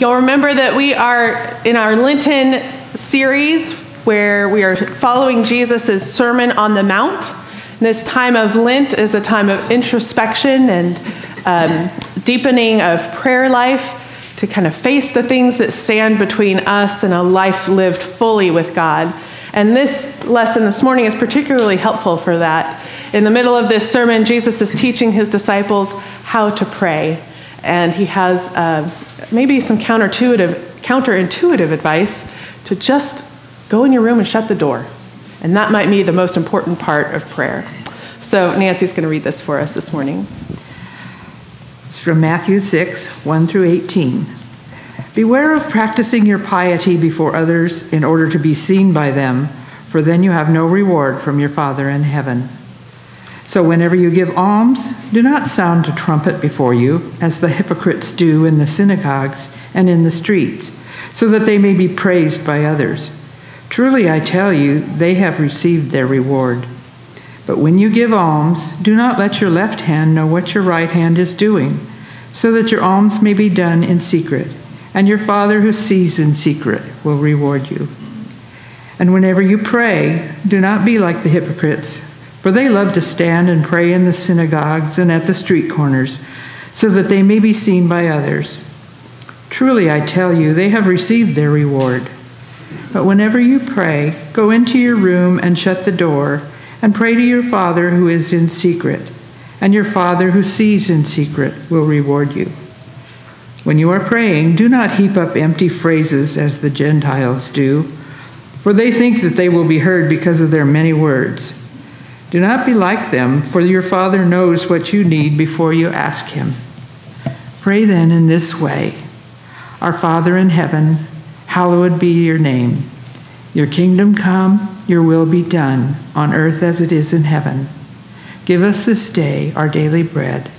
You'll remember that we are in our Lenten series where we are following Jesus' Sermon on the Mount. This time of Lent is a time of introspection and um, deepening of prayer life to kind of face the things that stand between us and a life lived fully with God. And this lesson this morning is particularly helpful for that. In the middle of this sermon, Jesus is teaching his disciples how to pray. And he has uh, maybe some counterintuitive, counterintuitive advice to just go in your room and shut the door. And that might be the most important part of prayer. So Nancy's going to read this for us this morning. It's from Matthew 6, 1 through 18. Beware of practicing your piety before others in order to be seen by them, for then you have no reward from your Father in heaven. So, whenever you give alms, do not sound a trumpet before you, as the hypocrites do in the synagogues and in the streets, so that they may be praised by others. Truly, I tell you, they have received their reward. But when you give alms, do not let your left hand know what your right hand is doing, so that your alms may be done in secret, and your Father who sees in secret will reward you. And whenever you pray, do not be like the hypocrites for they love to stand and pray in the synagogues and at the street corners, so that they may be seen by others. Truly, I tell you, they have received their reward. But whenever you pray, go into your room and shut the door, and pray to your Father who is in secret, and your Father who sees in secret will reward you. When you are praying, do not heap up empty phrases as the Gentiles do, for they think that they will be heard because of their many words. Do not be like them, for your Father knows what you need before you ask Him. Pray then in this way Our Father in heaven, hallowed be your name. Your kingdom come, your will be done, on earth as it is in heaven. Give us this day our daily bread,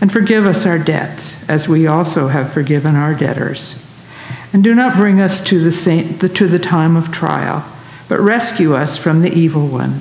and forgive us our debts, as we also have forgiven our debtors. And do not bring us to the, to the time of trial, but rescue us from the evil one.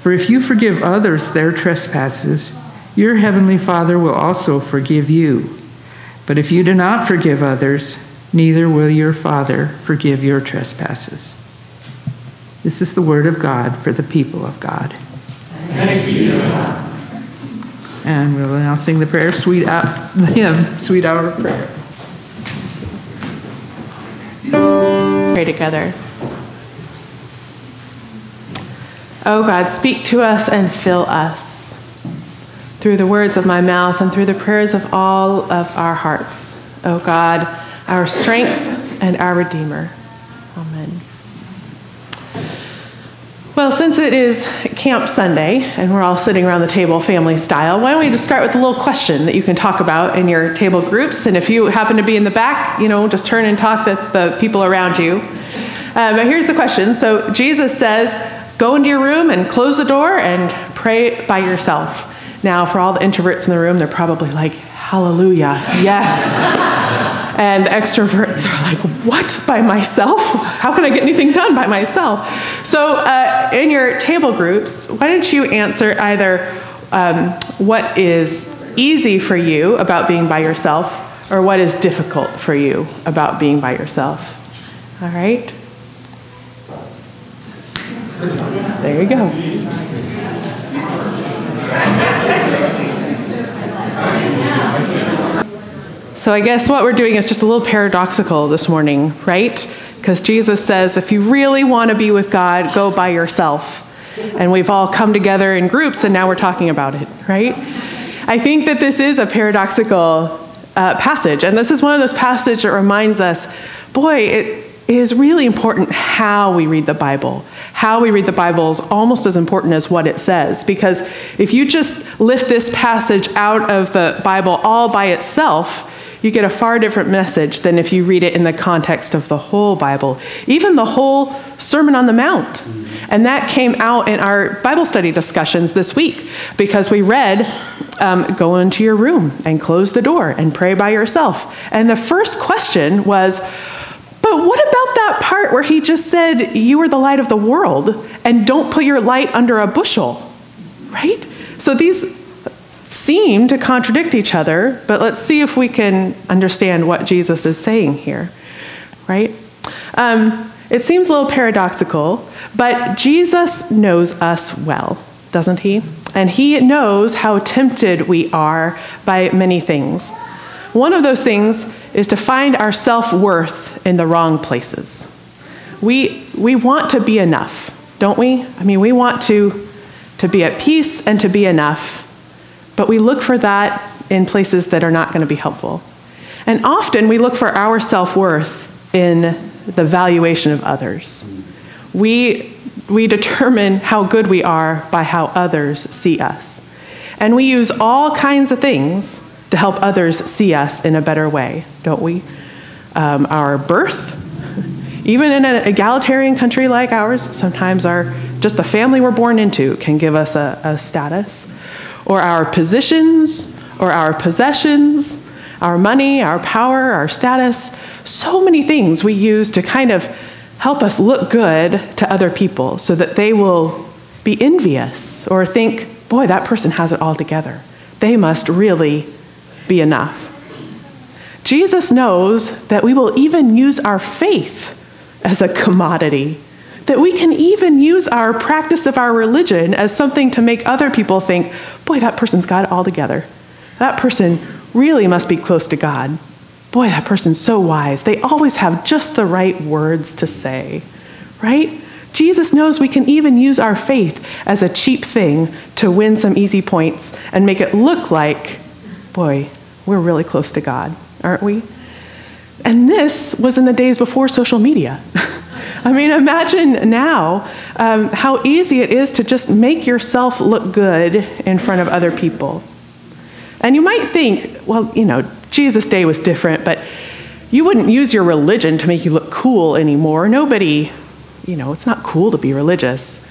For if you forgive others their trespasses, your heavenly Father will also forgive you. But if you do not forgive others, neither will your Father forgive your trespasses. This is the word of God for the people of God. Thanks be to God. And we'll now sing the prayer, sweet out the hymn, sweet hour of prayer. Pray together. Oh God, speak to us and fill us through the words of my mouth and through the prayers of all of our hearts. Oh God, our strength and our Redeemer. Amen. Well, since it is Camp Sunday and we're all sitting around the table family style, why don't we just start with a little question that you can talk about in your table groups? And if you happen to be in the back, you know, just turn and talk to the people around you. Uh, but here's the question. So Jesus says, go into your room and close the door and pray by yourself. Now, for all the introverts in the room, they're probably like, hallelujah, yes. and extroverts are like, what, by myself? How can I get anything done by myself? So, uh, in your table groups, why don't you answer either um, what is easy for you about being by yourself or what is difficult for you about being by yourself? All right? There you go. So I guess what we're doing is just a little paradoxical this morning, right? Because Jesus says if you really want to be with God, go by yourself. And we've all come together in groups and now we're talking about it, right? I think that this is a paradoxical uh, passage. And this is one of those passages that reminds us boy, it is really important how we read the Bible how we read the Bible is almost as important as what it says. Because if you just lift this passage out of the Bible all by itself, you get a far different message than if you read it in the context of the whole Bible, even the whole Sermon on the Mount. And that came out in our Bible study discussions this week because we read um, Go into your room and close the door and pray by yourself. And the first question was, but what about that part where he just said, You are the light of the world, and don't put your light under a bushel? Right? So these seem to contradict each other, but let's see if we can understand what Jesus is saying here, right? Um, it seems a little paradoxical, but Jesus knows us well, doesn't he? And he knows how tempted we are by many things. One of those things is to find our self worth in the wrong places. We, we want to be enough, don't we? I mean, we want to, to be at peace and to be enough, but we look for that in places that are not going to be helpful. And often we look for our self worth in the valuation of others. We, we determine how good we are by how others see us. And we use all kinds of things to help others see us in a better way, don't we? Um, our birth, even in an egalitarian country like ours, sometimes our just the family we're born into can give us a, a status, or our positions, or our possessions, our money, our power, our status. So many things we use to kind of help us look good to other people so that they will be envious or think, boy, that person has it all together. They must really be enough. Jesus knows that we will even use our faith as a commodity, that we can even use our practice of our religion as something to make other people think, boy, that person's got it all together. That person really must be close to God. Boy, that person's so wise. They always have just the right words to say, right? Jesus knows we can even use our faith as a cheap thing to win some easy points and make it look like, boy, we're really close to God, aren't we? And this was in the days before social media. I mean, imagine now um, how easy it is to just make yourself look good in front of other people. And you might think, well, you know, Jesus' day was different, but you wouldn't use your religion to make you look cool anymore. Nobody, you know, it's not cool to be religious.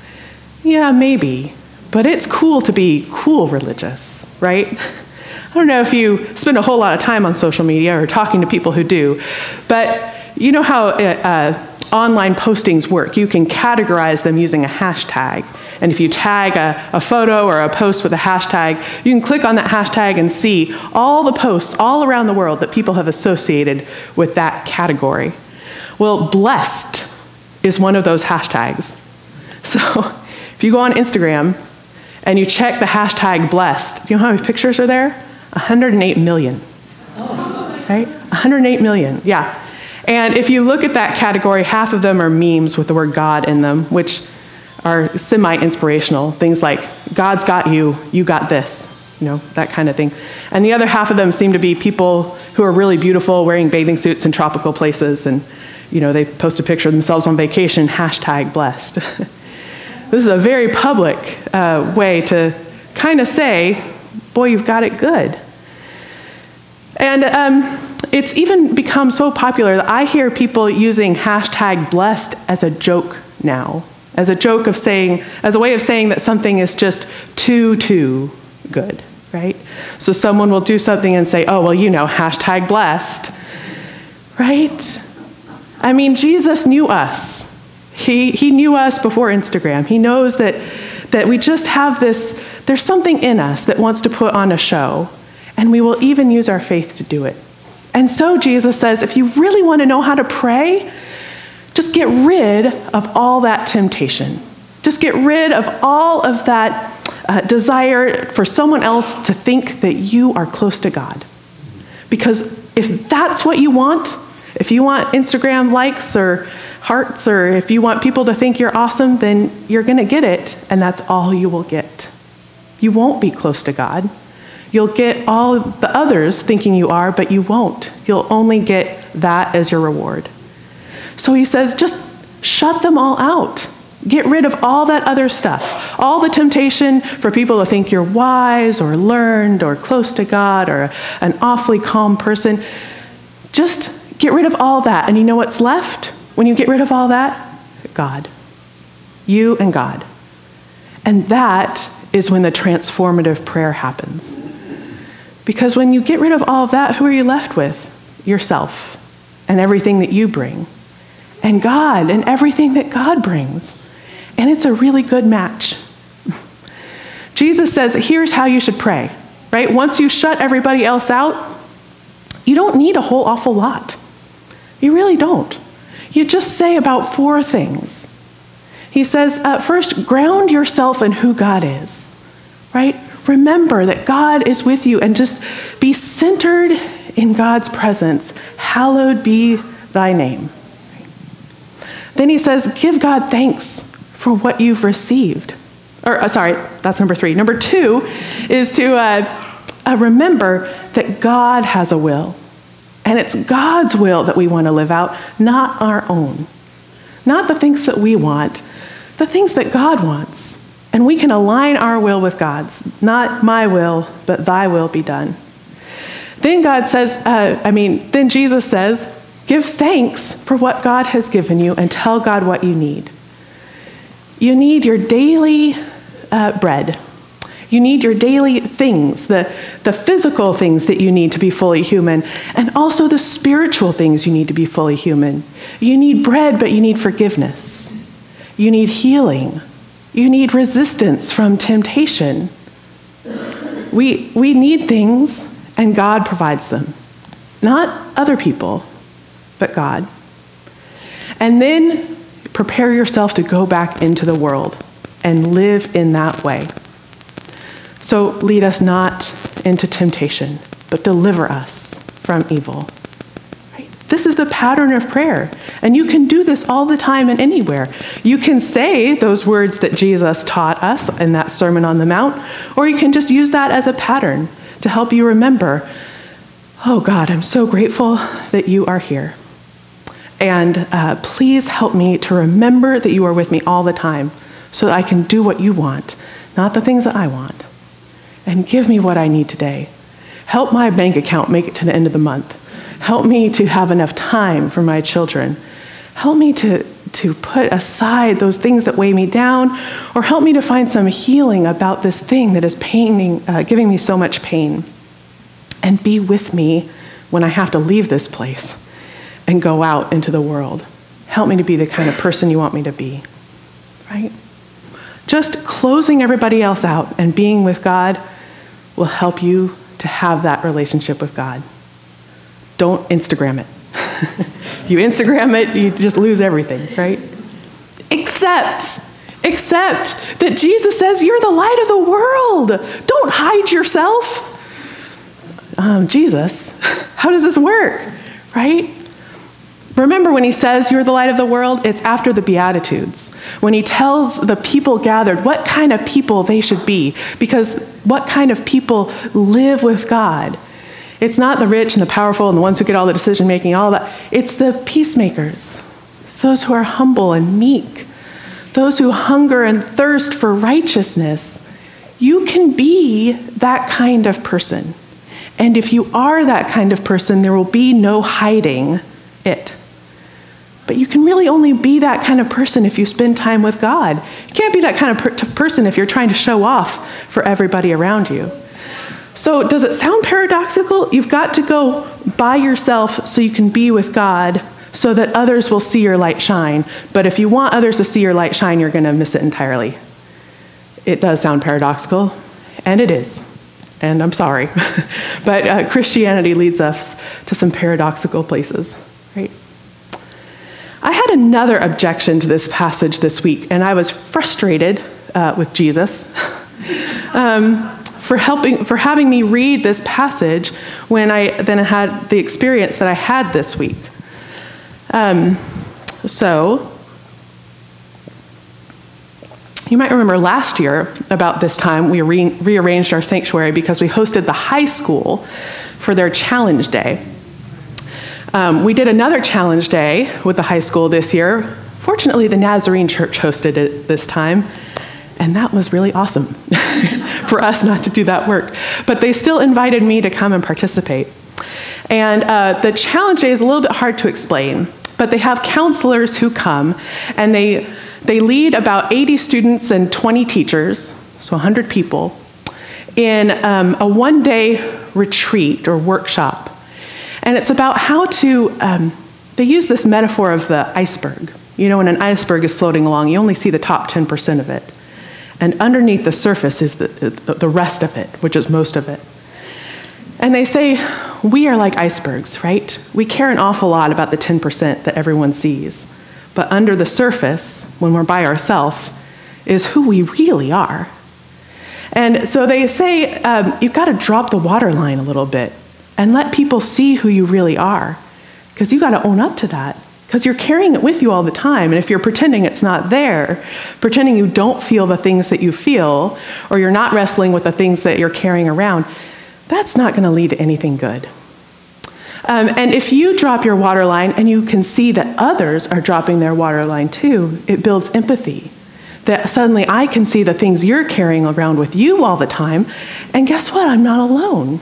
Yeah, maybe, but it's cool to be cool religious, right? I don't know if you spend a whole lot of time on social media or talking to people who do, but you know how uh, uh online postings work. You can categorize them using a hashtag. And if you tag a, a, photo or a post with a hashtag, you can click on that hashtag and see all the posts all around the world that people have associated with that category. Well, blessed is one of those hashtags. So if you go on Instagram and you check the hashtag blessed, do you know how many pictures are there? 108 million. Right? 108 million, yeah. And if you look at that category, half of them are memes with the word God in them, which are semi inspirational. Things like, God's got you, you got this, you know, that kind of thing. And the other half of them seem to be people who are really beautiful, wearing bathing suits in tropical places, and, you know, they post a picture of themselves on vacation, hashtag blessed. this is a very public uh, way to kind of say, boy, you've got it good. And um, it's even become so popular that I hear people using hashtag blessed as a joke now as a joke of saying, as a way of saying that something is just too, too good, right? So someone will do something and say, oh, well, you know, hashtag blessed, right? I mean, Jesus knew us. He, he knew us before Instagram. He knows that, that we just have this, there's something in us that wants to put on a show, and we will even use our faith to do it. And so Jesus says, if you really want to know how to pray, just get rid of all that temptation. Just get rid of all of that uh, desire for someone else to think that you are close to God. Because if that's what you want, if you want Instagram likes or hearts, or if you want people to think you're awesome, then you're going to get it, and that's all you will get. You won't be close to God. You'll get all the others thinking you are, but you won't. You'll only get that as your reward. So he says, just shut them all out. Get rid of all that other stuff, all the temptation for people to think you're wise or learned or close to God or an awfully calm person. Just get rid of all that. And you know what's left when you get rid of all that? God. You and God. And that is when the transformative prayer happens. Because when you get rid of all of that, who are you left with? Yourself and everything that you bring and God and everything that God brings. And it's a really good match. Jesus says, here's how you should pray. right? Once you shut everybody else out, you don't need a whole awful lot. You really don't. You just say about four things. He says, uh, first, ground yourself in who God is, right? Remember that God is with you and just be centered in God's presence. Hallowed be thy name. Then he says, give God thanks for what you've received. Or, uh, sorry, that's number three. Number two is to uh, uh, remember that God has a will. And it's God's will that we want to live out, not our own. Not the things that we want, the things that God wants. And we can align our will with God's. Not my will, but thy will be done. Then God says, uh, I mean, then Jesus says, give thanks for what God has given you and tell God what you need. You need your daily uh, bread. You need your daily things, the, the physical things that you need to be fully human, and also the spiritual things you need to be fully human. You need bread, but you need forgiveness. You need healing. You need resistance from temptation. We, we need things, and God provides them. Not other people, but God. And then prepare yourself to go back into the world and live in that way. So lead us not into temptation, but deliver us from evil. Right? This is the pattern of prayer. And you can do this all the time and anywhere. You can say those words that Jesus taught us in that Sermon on the Mount, or you can just use that as a pattern to help you remember oh, God, I'm so grateful that you are here. And uh, please help me to remember that you are with me all the time so that I can do what you want, not the things that I want. And give me what I need today. Help my bank account make it to the end of the month. Help me to have enough time for my children. Help me to, to put aside those things that weigh me down, or help me to find some healing about this thing that is paining, uh, giving me so much pain. And be with me when I have to leave this place and go out into the world. Help me to be the kind of person you want me to be. Right? Just closing everybody else out and being with God will help you to have that relationship with God. Don't Instagram it. you Instagram it, you just lose everything, right? Except, except that Jesus says you're the light of the world. Don't hide yourself. Um, Jesus, how does this work, right? Remember when he says you're the light of the world? It's after the Beatitudes. When he tells the people gathered what kind of people they should be, because what kind of people live with God. It's not the rich and the powerful and the ones who get all the decision making, all that. It's the peacemakers. It's those who are humble and meek, those who hunger and thirst for righteousness. You can be that kind of person. And if you are that kind of person, there will be no hiding it. But you can really only be that kind of person if you spend time with God. You can't be that kind of per- person if you're trying to show off for everybody around you. So, does it sound paradoxical? You've got to go by yourself so you can be with God so that others will see your light shine. But if you want others to see your light shine, you're going to miss it entirely. It does sound paradoxical, and it is. And I'm sorry. but uh, Christianity leads us to some paradoxical places, right? I had another objection to this passage this week, and I was frustrated uh, with Jesus um, for helping for having me read this passage when I then had the experience that I had this week. Um, so. You might remember last year, about this time, we re- rearranged our sanctuary because we hosted the high school for their challenge day. Um, we did another challenge day with the high school this year. Fortunately, the Nazarene Church hosted it this time, and that was really awesome for us not to do that work. But they still invited me to come and participate. And uh, the challenge day is a little bit hard to explain, but they have counselors who come and they, they lead about 80 students and 20 teachers, so 100 people, in um, a one day retreat or workshop and it's about how to, um, they use this metaphor of the iceberg. You know, when an iceberg is floating along, you only see the top 10% of it. And underneath the surface is the, the rest of it, which is most of it. And they say we are like icebergs, right? We care an awful lot about the 10% that everyone sees. But under the surface, when we're by ourselves, is who we really are. And so they say um, you've got to drop the water line a little bit and let people see who you really are. Because you've got to own up to that. Because you're carrying it with you all the time. And if you're pretending it's not there, pretending you don't feel the things that you feel, or you're not wrestling with the things that you're carrying around, that's not going to lead to anything good. Um, and if you drop your water line and you can see that others are dropping their water line too, it builds empathy. That suddenly I can see the things you're carrying around with you all the time, and guess what? I'm not alone.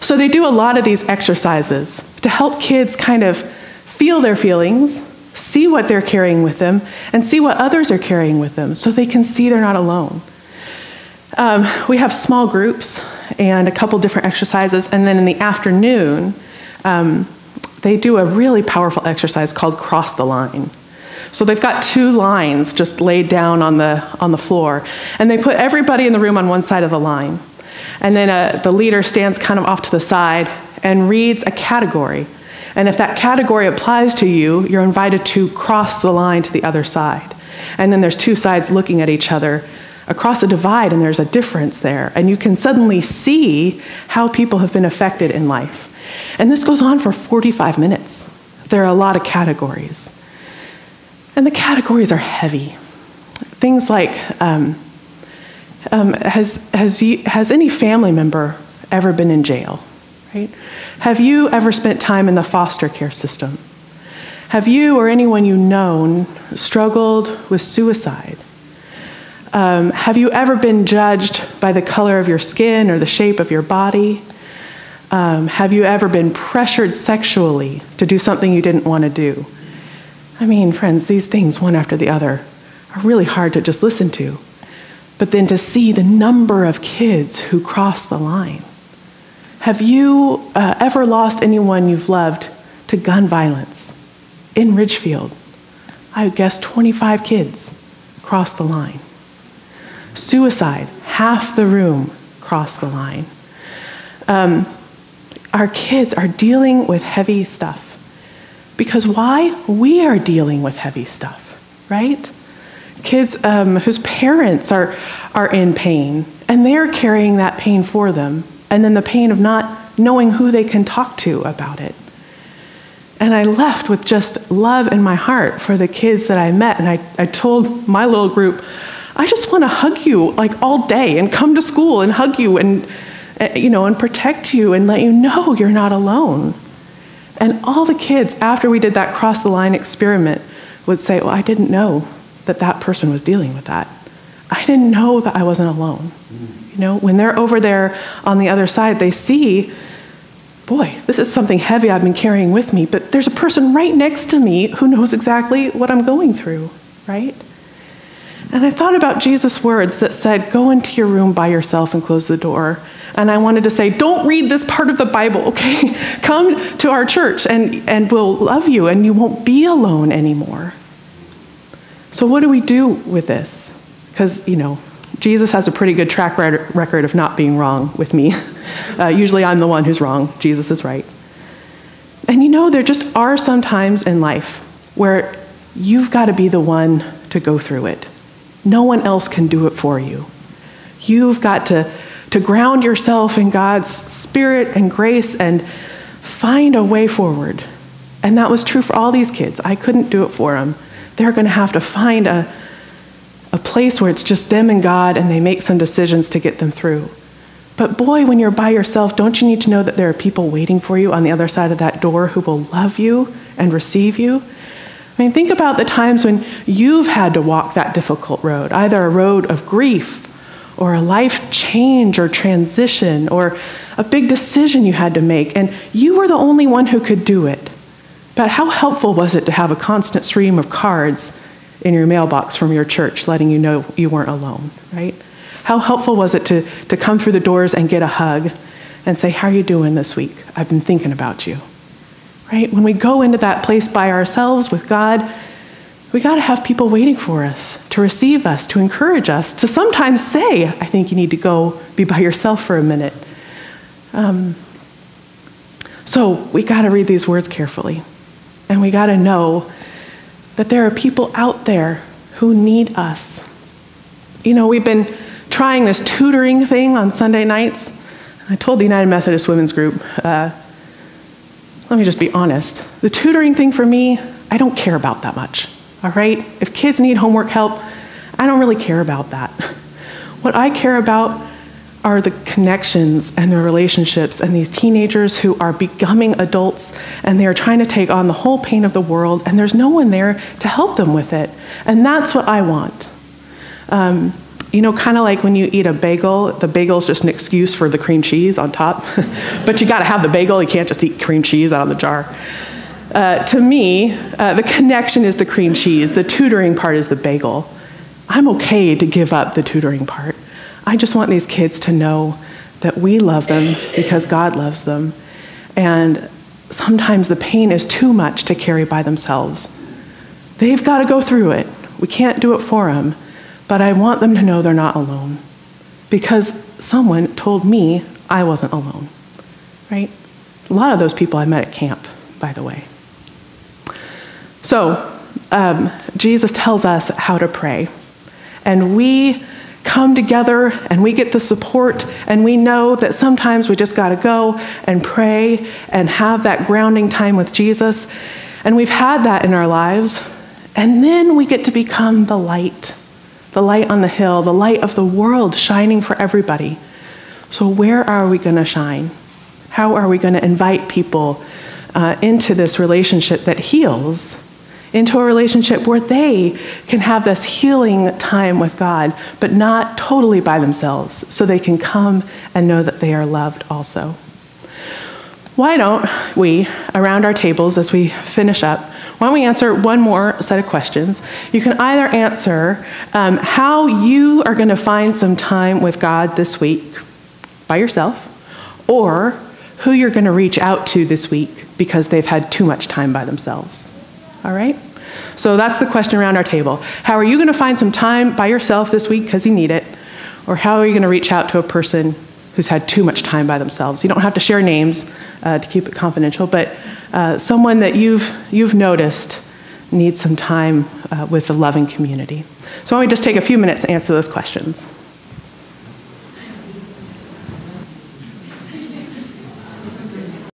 So they do a lot of these exercises to help kids kind of feel their feelings, see what they're carrying with them, and see what others are carrying with them so they can see they're not alone. Um, we have small groups and a couple different exercises, and then in the afternoon, um, they do a really powerful exercise called Cross the Line. So they've got two lines just laid down on the, on the floor, and they put everybody in the room on one side of the line. And then uh, the leader stands kind of off to the side and reads a category. And if that category applies to you, you're invited to cross the line to the other side. And then there's two sides looking at each other across a divide, and there's a difference there. And you can suddenly see how people have been affected in life. And this goes on for 45 minutes. There are a lot of categories. And the categories are heavy. Things like um, um, has, has, you, has any family member ever been in jail? Right? Have you ever spent time in the foster care system? Have you or anyone you known struggled with suicide? Um, have you ever been judged by the color of your skin or the shape of your body? Um, have you ever been pressured sexually to do something you didn't want to do? I mean, friends, these things, one after the other, are really hard to just listen to. But then to see the number of kids who cross the line. Have you uh, ever lost anyone you've loved to gun violence in Ridgefield? I guess 25 kids crossed the line. Suicide, half the room crossed the line. Um, our kids are dealing with heavy stuff. Because why? We are dealing with heavy stuff, right? Kids um, whose parents are, are in pain, and they're carrying that pain for them, and then the pain of not knowing who they can talk to about it. And I left with just love in my heart for the kids that I met, and I, I told my little group, I just want to hug you like all day and come to school and hug you and eh, you know and protect you and let you know you're not alone. And all the kids after we did that cross the line experiment would say, "Well, I didn't know that that person was dealing with that. I didn't know that I wasn't alone." You know, when they're over there on the other side, they see boy, this is something heavy I've been carrying with me, but there's a person right next to me who knows exactly what I'm going through, right? And I thought about Jesus' words that said, Go into your room by yourself and close the door. And I wanted to say, Don't read this part of the Bible, okay? Come to our church and, and we'll love you and you won't be alone anymore. So, what do we do with this? Because, you know, Jesus has a pretty good track record of not being wrong with me. Uh, usually I'm the one who's wrong, Jesus is right. And you know, there just are some times in life where you've got to be the one to go through it. No one else can do it for you. You've got to, to ground yourself in God's spirit and grace and find a way forward. And that was true for all these kids. I couldn't do it for them. They're going to have to find a, a place where it's just them and God and they make some decisions to get them through. But boy, when you're by yourself, don't you need to know that there are people waiting for you on the other side of that door who will love you and receive you? I mean, think about the times when you've had to walk that difficult road, either a road of grief or a life change or transition or a big decision you had to make, and you were the only one who could do it. But how helpful was it to have a constant stream of cards in your mailbox from your church letting you know you weren't alone, right? How helpful was it to, to come through the doors and get a hug and say, How are you doing this week? I've been thinking about you right? When we go into that place by ourselves with God, we got to have people waiting for us to receive us, to encourage us, to sometimes say, I think you need to go be by yourself for a minute. Um, so we got to read these words carefully. And we got to know that there are people out there who need us. You know, we've been trying this tutoring thing on Sunday nights. I told the United Methodist Women's Group, uh, let me just be honest. The tutoring thing for me, I don't care about that much. All right? If kids need homework help, I don't really care about that. What I care about are the connections and the relationships and these teenagers who are becoming adults and they're trying to take on the whole pain of the world and there's no one there to help them with it. And that's what i want. Um, you know kind of like when you eat a bagel the bagel is just an excuse for the cream cheese on top. But you got to have the bagel you can't just eat cream cheese out of the jar. Uh, to me uh, the connection is the cream cheese the tutoring part is the bagel. I'm okay to give up the tutoring part I just want these kids to know that we love them because God loves them. And sometimes the pain is too much to carry by themselves. They've got to go through it. We can't do it for them. But I want them to know they're not alone because someone told me I wasn't alone, right? A lot of those people I met at camp, by the way. So, um, Jesus tells us how to pray. And we come together and we get the support and we know that sometimes we just got to go and pray and have that grounding time with Jesus. And we've had that in our lives. And then we get to become the light, the light on the hill, the light of the world shining for everybody. So, where are we going to shine? How are we going to invite people uh, into this relationship that heals? Into a relationship where they can have this healing time with God, but not totally by themselves, so they can come and know that they are loved also. Why don't we, around our tables as we finish up, why don't we answer one more set of questions? You can either answer um, how you are going to find some time with God this week by yourself, or who you're going to reach out to this week because they've had too much time by themselves. All right? So that's the question around our table. How are you going to find some time by yourself this week because you need it? Or how are you going to reach out to a person who's had too much time by themselves? You don't have to share names uh, to keep it confidential, but uh, someone that you've, you've noticed needs some time uh, with a loving community. So why don't we just take a few minutes to answer those questions?